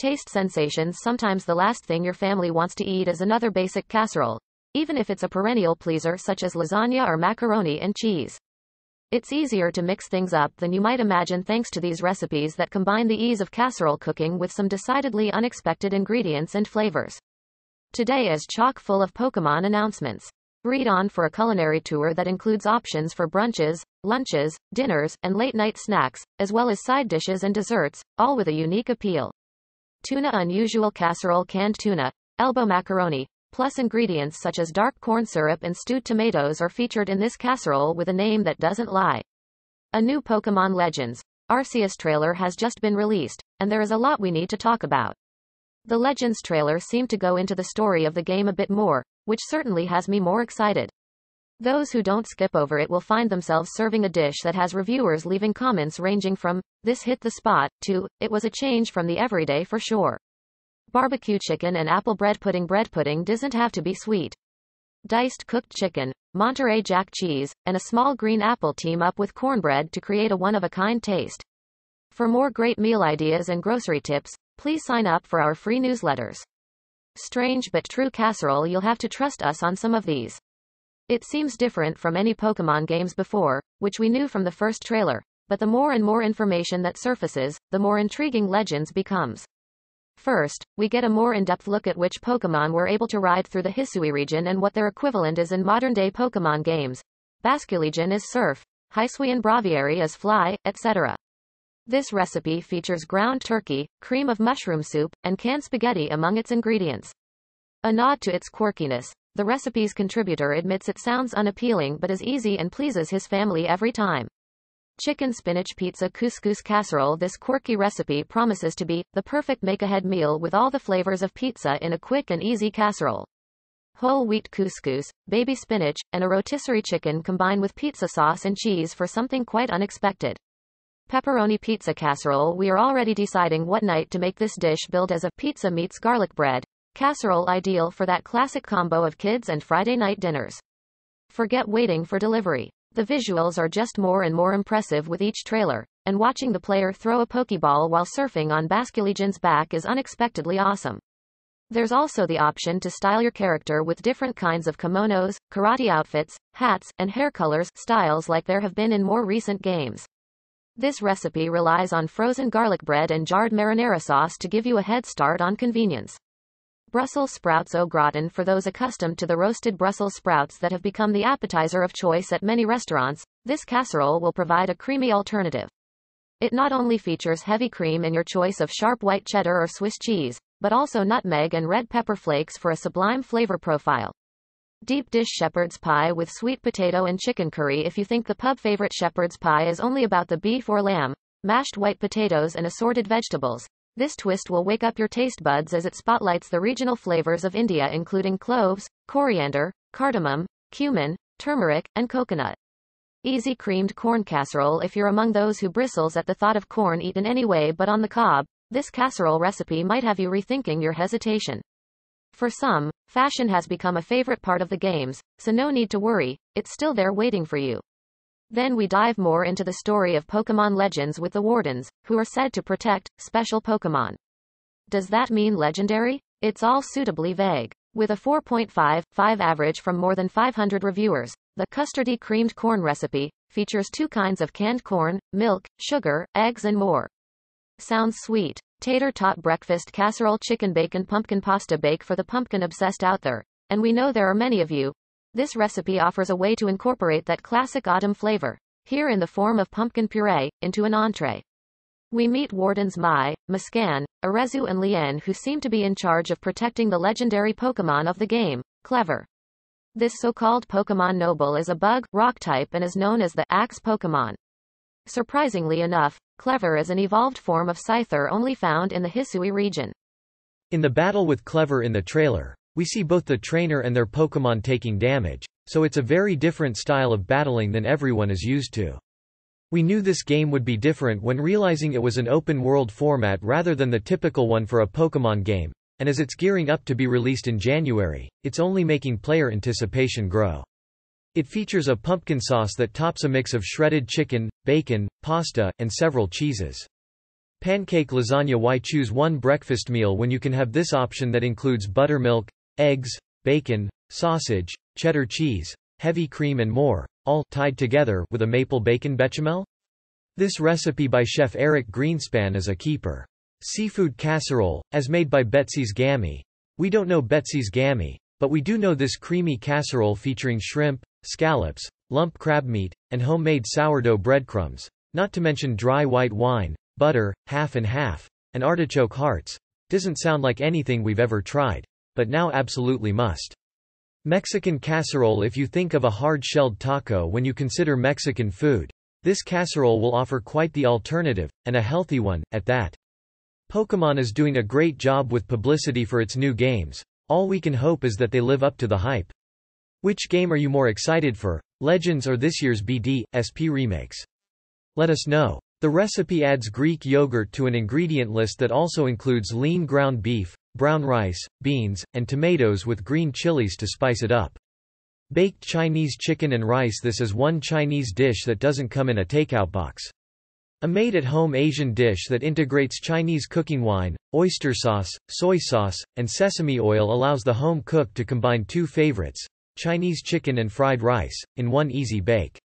taste sensations sometimes the last thing your family wants to eat is another basic casserole, even if it's a perennial pleaser such as lasagna or macaroni and cheese. It's easier to mix things up than you might imagine thanks to these recipes that combine the ease of casserole cooking with some decidedly unexpected ingredients and flavors. Today is chock full of Pokemon announcements. Read on for a culinary tour that includes options for brunches, lunches, dinners, and late night snacks, as well as side dishes and desserts, all with a unique appeal. Tuna Unusual Casserole Canned tuna, elbow macaroni, plus ingredients such as dark corn syrup and stewed tomatoes are featured in this casserole with a name that doesn't lie. A new Pokemon Legends Arceus trailer has just been released, and there is a lot we need to talk about. The Legends trailer seemed to go into the story of the game a bit more, which certainly has me more excited. Those who don't skip over it will find themselves serving a dish that has reviewers leaving comments ranging from, this hit the spot, to, it was a change from the everyday for sure. Barbecue chicken and apple bread pudding bread pudding doesn't have to be sweet. Diced cooked chicken, Monterey Jack cheese, and a small green apple team up with cornbread to create a one-of-a-kind taste. For more great meal ideas and grocery tips, please sign up for our free newsletters. Strange but true casserole you'll have to trust us on some of these. It seems different from any Pokemon games before, which we knew from the first trailer, but the more and more information that surfaces, the more intriguing Legends becomes. First, we get a more in-depth look at which Pokemon were able to ride through the Hisui region and what their equivalent is in modern-day Pokemon games. Basculegion is Surf, Hisuian Braviary is Fly, etc. This recipe features ground turkey, cream of mushroom soup, and canned spaghetti among its ingredients. A nod to its quirkiness, the recipe's contributor admits it sounds unappealing but is easy and pleases his family every time. Chicken spinach pizza couscous casserole This quirky recipe promises to be the perfect make-ahead meal with all the flavors of pizza in a quick and easy casserole. Whole wheat couscous, baby spinach, and a rotisserie chicken combine with pizza sauce and cheese for something quite unexpected. Pepperoni pizza casserole We are already deciding what night to make this dish billed as a pizza meets garlic bread casserole ideal for that classic combo of kids and Friday night dinners. Forget waiting for delivery. The visuals are just more and more impressive with each trailer, and watching the player throw a Pokeball while surfing on Basculegion's back is unexpectedly awesome. There's also the option to style your character with different kinds of kimonos, karate outfits, hats, and hair colors styles like there have been in more recent games. This recipe relies on frozen garlic bread and jarred marinara sauce to give you a head start on convenience. Brussels sprouts au gratin for those accustomed to the roasted Brussels sprouts that have become the appetizer of choice at many restaurants, this casserole will provide a creamy alternative. It not only features heavy cream in your choice of sharp white cheddar or Swiss cheese, but also nutmeg and red pepper flakes for a sublime flavor profile. Deep dish shepherd's pie with sweet potato and chicken curry If you think the pub favorite shepherd's pie is only about the beef or lamb, mashed white potatoes and assorted vegetables, this twist will wake up your taste buds as it spotlights the regional flavors of India including cloves, coriander, cardamom, cumin, turmeric, and coconut. Easy creamed corn casserole If you're among those who bristles at the thought of corn eaten anyway but on the cob, this casserole recipe might have you rethinking your hesitation. For some, fashion has become a favorite part of the games, so no need to worry, it's still there waiting for you. Then we dive more into the story of Pokemon Legends with the Wardens, who are said to protect special Pokemon. Does that mean legendary? It's all suitably vague. With a 4.5, 5 average from more than 500 reviewers, the custardy creamed corn recipe features two kinds of canned corn, milk, sugar, eggs and more. Sounds sweet. Tater tot breakfast casserole chicken bacon pumpkin pasta bake for the pumpkin obsessed out there. And we know there are many of you. This recipe offers a way to incorporate that classic autumn flavor, here in the form of pumpkin puree, into an entree. We meet Wardens Mai, Muscan, Arezu and Lian who seem to be in charge of protecting the legendary Pokemon of the game, Kleavor. This so-called Pokemon Noble is a bug, rock type and is known as the Axe Pokemon. Surprisingly enough, Kleavor is an evolved form of Scyther only found in the Hisui region. In the battle with Kleavor in the trailer, we see both the trainer and their Pokémon taking damage, so it's a very different style of battling than everyone is used to. We knew this game would be different when realizing it was an open-world format rather than the typical one for a Pokémon game, and as it's gearing up to be released in January, it's only making player anticipation grow. It features a pumpkin sauce that tops a mix of shredded chicken, bacon, pasta, and several cheeses. Pancake lasagna Why choose one breakfast meal when you can have this option that includes buttermilk, eggs, bacon, sausage, cheddar cheese, heavy cream and more, all tied together with a maple bacon bechamel? This recipe by chef Eric Greenspan is a keeper. Seafood casserole, as made by Betsy's Gammy. We don't know Betsy's Gammy, but we do know this creamy casserole featuring shrimp, scallops, lump crab meat, and homemade sourdough breadcrumbs, not to mention dry white wine, butter, half and half, and artichoke hearts. Doesn't sound like anything we've ever tried. But now absolutely must. Mexican casserole If you think of a hard-shelled taco when you consider Mexican food, this casserole will offer quite the alternative, and a healthy one, at that. Pokémon is doing a great job with publicity for its new games. All we can hope is that they live up to the hype. Which game are you more excited for, Legends or this year's BD, SP remakes? Let us know. The recipe adds Greek yogurt to an ingredient list that also includes lean ground beef, brown rice, beans, and tomatoes with green chilies to spice it up. Baked Chinese chicken and rice This is one Chinese dish that doesn't come in a takeout box. A made-at-home Asian dish that integrates Chinese cooking wine, oyster sauce, soy sauce, and sesame oil allows the home cook to combine two favorites, Chinese chicken and fried rice, in one easy bake.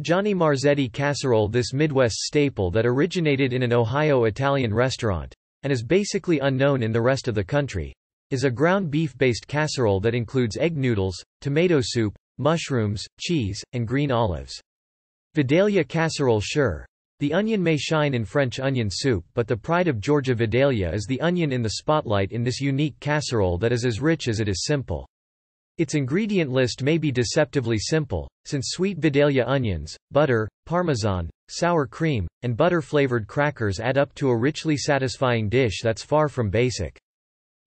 Johnny Marzetti casserole This Midwest staple that originated in an Ohio Italian restaurant, and is basically unknown in the rest of the country, is a ground beef-based casserole that includes egg noodles, tomato soup, mushrooms, cheese, and green olives. Vidalia casserole Sure. The onion may shine in French onion soup but the pride of Georgia Vidalia is the onion in the spotlight in this unique casserole that is as rich as it is simple. Its ingredient list may be deceptively simple, since sweet Vidalia onions, butter, parmesan, sour cream, and butter-flavored crackers add up to a richly satisfying dish that's far from basic.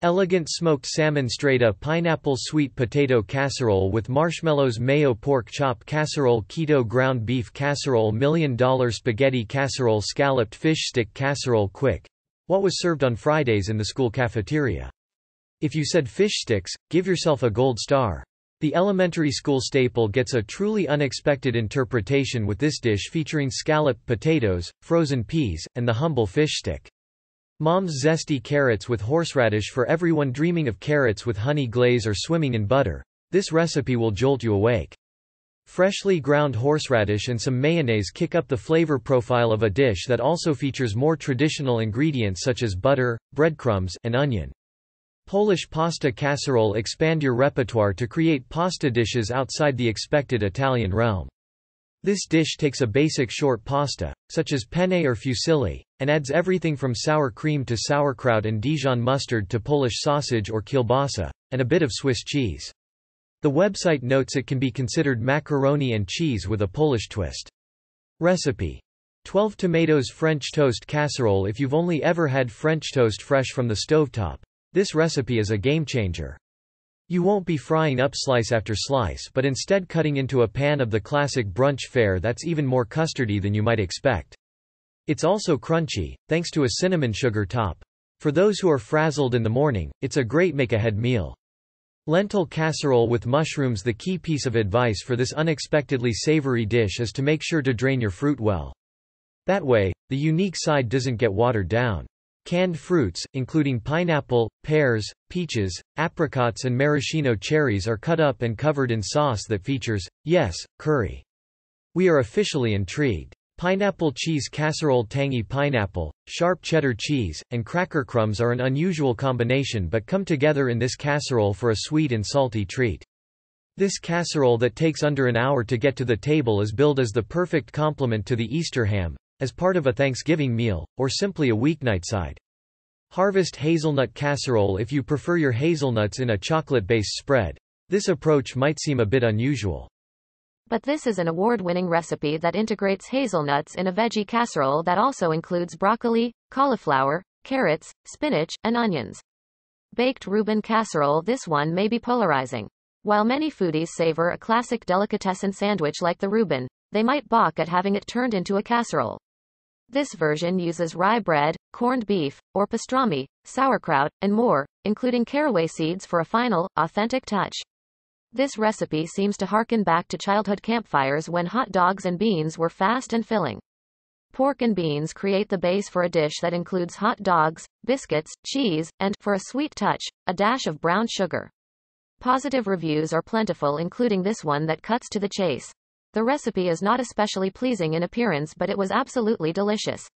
Elegant smoked salmon strata pineapple sweet potato casserole with marshmallows mayo pork chop casserole keto ground beef casserole million dollar spaghetti casserole scalloped fish stick casserole quick. What was served on Fridays in the school cafeteria? If you said fish sticks, give yourself a gold star. The elementary school staple gets a truly unexpected interpretation with this dish featuring scalloped potatoes, frozen peas, and the humble fish stick. Mom's zesty carrots with horseradish for everyone dreaming of carrots with honey glaze or swimming in butter. This recipe will jolt you awake. Freshly ground horseradish and some mayonnaise kick up the flavor profile of a dish that also features more traditional ingredients such as butter, breadcrumbs, and onion. Polish pasta casserole Expand your repertoire to create pasta dishes outside the expected Italian realm. This dish takes a basic short pasta, such as penne or fusilli, and adds everything from sour cream to sauerkraut and Dijon mustard to Polish sausage or kielbasa, and a bit of Swiss cheese. The website notes it can be considered macaroni and cheese with a Polish twist. Recipe 12 tomatoes French toast casserole If you've only ever had French toast fresh from the stovetop, this recipe is a game changer. You won't be frying up slice after slice but instead cutting into a pan of the classic brunch fare that's even more custardy than you might expect. It's also crunchy, thanks to a cinnamon sugar top. For those who are frazzled in the morning, it's a great make-ahead meal. Lentil casserole with mushrooms The key piece of advice for this unexpectedly savory dish is to make sure to drain your fruit well. That way, the unique side doesn't get watered down. Canned fruits, including pineapple, pears, peaches, apricots and maraschino cherries are cut up and covered in sauce that features, yes, curry. We are officially intrigued. Pineapple cheese casserole Tangy pineapple, sharp cheddar cheese, and cracker crumbs are an unusual combination but come together in this casserole for a sweet and salty treat. This casserole that takes under an hour to get to the table is billed as the perfect complement to the Easter ham, as part of a Thanksgiving meal, or simply a weeknight side. Harvest hazelnut casserole If you prefer your hazelnuts in a chocolate-based spread, this approach might seem a bit unusual. But this is an award-winning recipe that integrates hazelnuts in a veggie casserole that also includes broccoli, cauliflower, carrots, spinach, and onions. Baked Reuben casserole This one may be polarizing. While many foodies savor a classic delicatessen sandwich like the Reuben, they might balk at having it turned into a casserole. This version uses rye bread, corned beef, or pastrami, sauerkraut, and more, including caraway seeds for a final, authentic touch. This recipe seems to harken back to childhood campfires when hot dogs and beans were fast and filling. Pork and beans create the base for a dish that includes hot dogs, biscuits, cheese, and, for a sweet touch, a dash of brown sugar. Positive reviews are plentiful, including this one that cuts to the chase. The recipe is not especially pleasing in appearance but it was absolutely delicious.